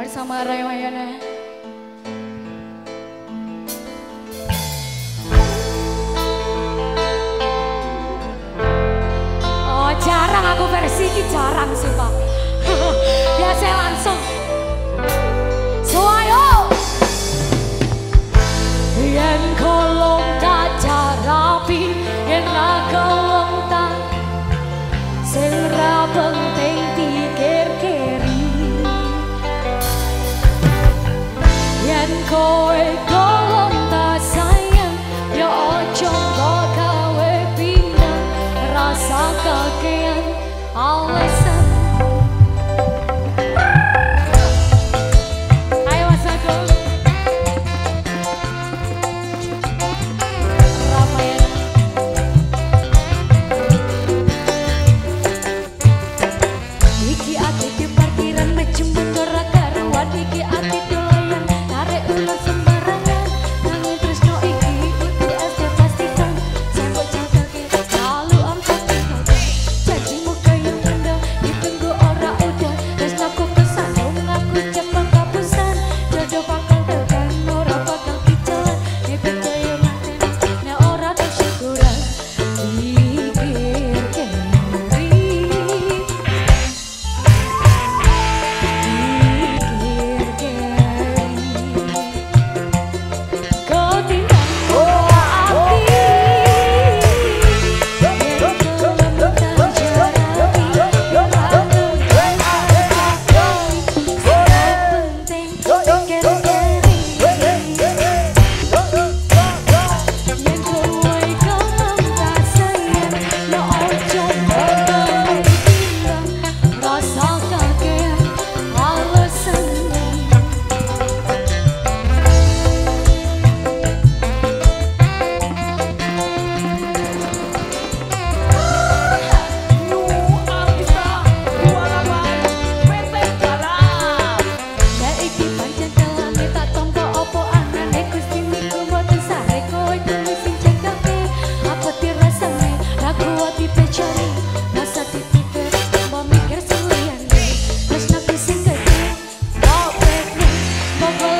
bersama Ray Mayana. Oh jarang aku versi ini jarang sumpah. Oh,